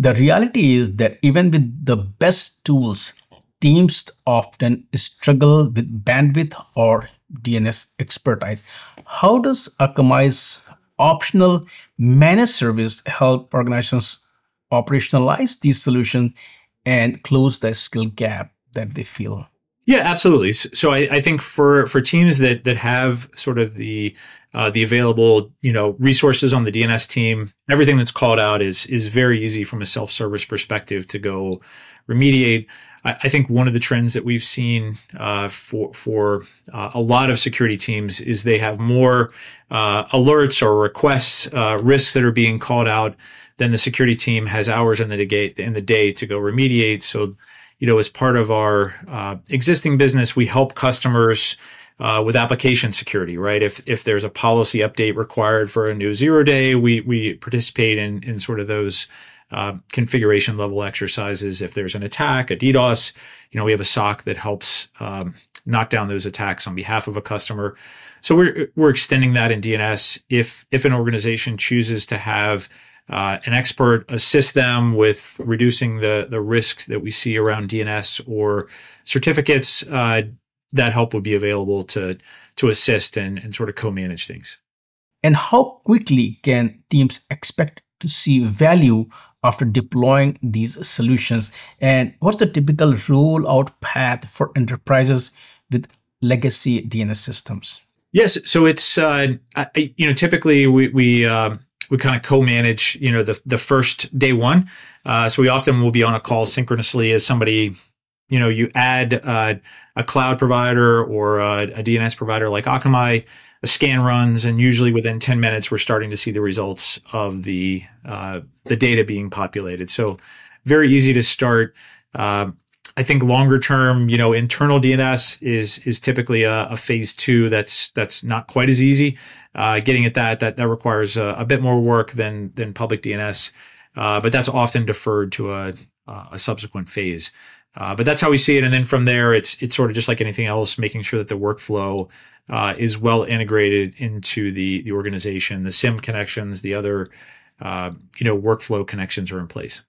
The reality is that even with the best tools, teams often struggle with bandwidth or DNS expertise. How does Akamai's optional managed service help organizations operationalize these solutions and close the skill gap that they feel? Yeah, absolutely. So I, I, think for for teams that that have sort of the uh, the available you know resources on the DNS team, everything that's called out is is very easy from a self service perspective to go remediate. I, I, think one of the trends that we've seen uh, for for uh, a lot of security teams is they have more uh, alerts or requests, uh, risks that are being called out than the security team has hours in the day in the day to go remediate. So you know, as part of our uh, existing business, we help customers uh, with application security, right? If if there's a policy update required for a new zero day, we we participate in in sort of those uh, configuration level exercises. If there's an attack, a DDoS, you know, we have a SOC that helps um, knock down those attacks on behalf of a customer. So we're we're extending that in DNS. If if an organization chooses to have uh, an expert assist them with reducing the the risks that we see around DNS or certificates. Uh, that help would be available to to assist and, and sort of co-manage things. And how quickly can teams expect to see value after deploying these solutions? And what's the typical rollout path for enterprises with legacy DNS systems? Yes, so it's uh, I, you know typically we we uh, we kind of co-manage, you know, the the first day one. Uh, so we often will be on a call synchronously as somebody, you know, you add uh, a cloud provider or a, a, DNS provider like Akamai. A scan runs, and usually within 10 minutes, we're starting to see the results of the uh, the data being populated. So very easy to start. Uh, I think longer term, you know, internal DNS is is typically a, a phase two. That's that's not quite as easy. Uh, getting at that that that requires a, a, bit more work than than public DNS, uh, but that's often deferred to a a subsequent phase. Uh, but that's how we see it, and then from there, it's it's sort of just like anything else, making sure that the workflow uh, is well integrated into the the organization, the SIEM connections, the other uh, you know workflow connections are in place.